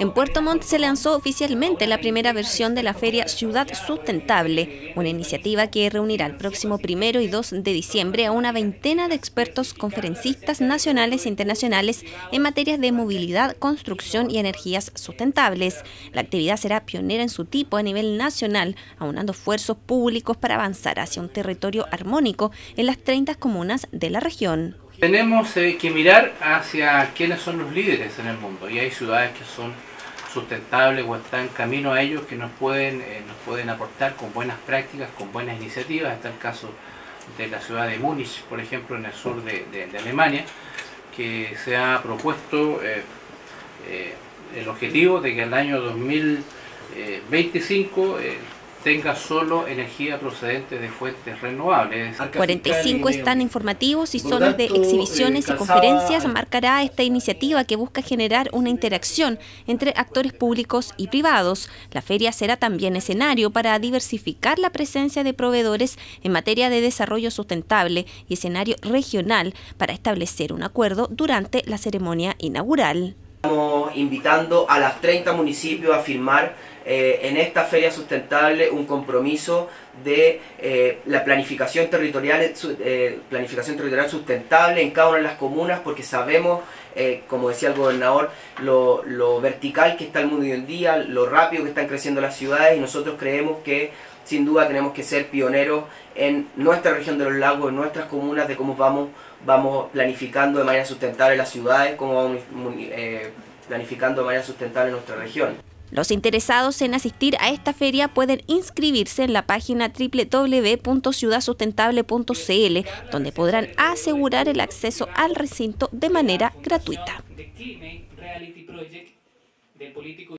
En Puerto Montt se lanzó oficialmente la primera versión de la feria Ciudad Sustentable, una iniciativa que reunirá el próximo primero y 2 de diciembre a una veintena de expertos conferencistas nacionales e internacionales en materias de movilidad, construcción y energías sustentables. La actividad será pionera en su tipo a nivel nacional, aunando esfuerzos públicos para avanzar hacia un territorio armónico en las 30 comunas de la región. Tenemos eh, que mirar hacia quiénes son los líderes en el mundo y hay ciudades que son sustentables o están camino a ellos que nos pueden, eh, nos pueden aportar con buenas prácticas, con buenas iniciativas. Está el caso de la ciudad de Múnich, por ejemplo, en el sur de, Alemania, que se ha propuesto eh, el objetivo de que el año 2025 tenga solo energía procedente de fuentes renovables. 45 están informativos y zonas de exhibiciones y conferencias marcará esta iniciativa que busca generar una interacción entre actores públicos y privados. La feria será también escenario para diversificar la presencia de proveedores en materia de desarrollo sustentable y escenario regional para establecer un acuerdo durante la ceremonia inaugural. Estamos invitando a las 30 municipios a firmar eh, en esta feria sustentable un compromiso de eh, la planificación territorial, eh, planificación territorial sustentable en cada una de las comunas porque sabemos, como decía el gobernador, lo, lo vertical que está el mundo hoy en día, lo rápido que están creciendo las ciudades y nosotros creemos que sin duda tenemos que ser pioneros en nuestra región de los lagos, en nuestras comunas, de cómo vamos, vamos planificando de manera sustentable las ciudades, cómo vamos planificando de manera sustentable nuestra región. Los interesados en asistir a esta feria pueden inscribirse en la página www.ciudadsustentable.cl, donde podrán asegurar el acceso al recinto de manera gratuita.